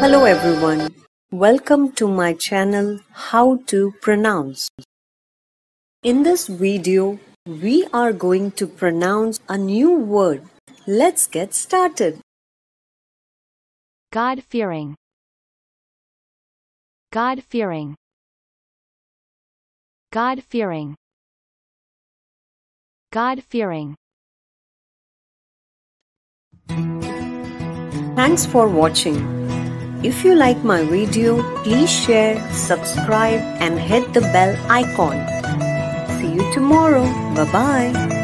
Hello everyone. Welcome to my channel How to Pronounce. In this video, we are going to pronounce a new word. Let's get started. God-fearing God-fearing God-fearing God-fearing Thanks for watching. If you like my video, please share, subscribe and hit the bell icon. See you tomorrow. Bye-bye.